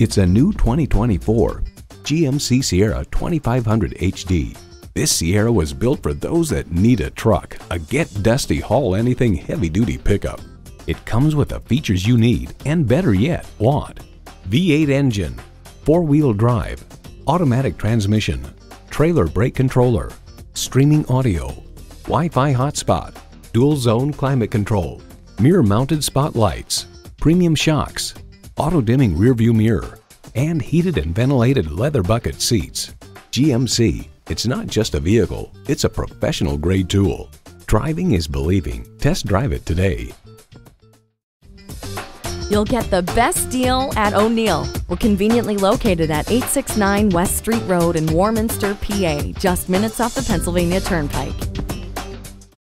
It's a new 2024 GMC Sierra 2500 HD. This Sierra was built for those that need a truck, a get dusty haul anything heavy duty pickup. It comes with the features you need and better yet, want. V8 engine, four-wheel drive, automatic transmission, trailer brake controller, streaming audio, Wi-Fi hotspot, dual zone climate control, mirror mounted spotlights, premium shocks, auto dimming rearview mirror, and heated and ventilated leather bucket seats. GMC, it's not just a vehicle, it's a professional grade tool. Driving is believing. Test drive it today. You'll get the best deal at O'Neil. We're conveniently located at 869 West Street Road in Warminster, PA, just minutes off the Pennsylvania Turnpike.